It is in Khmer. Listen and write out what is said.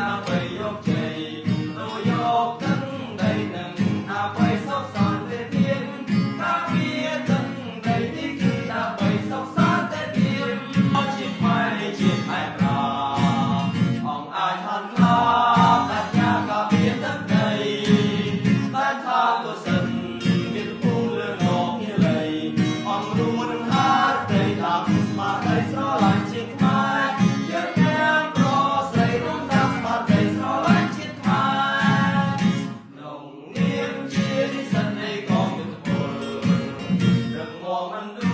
ដើម្បីយកជ័យទៅយកទឹកដីនឹងដើម្បីសុខសន្តិភាពការពារទឹកដីនេះគឺដើម្បីសុខសន្តិភាពជាថ្មីជាឯក 어, 만두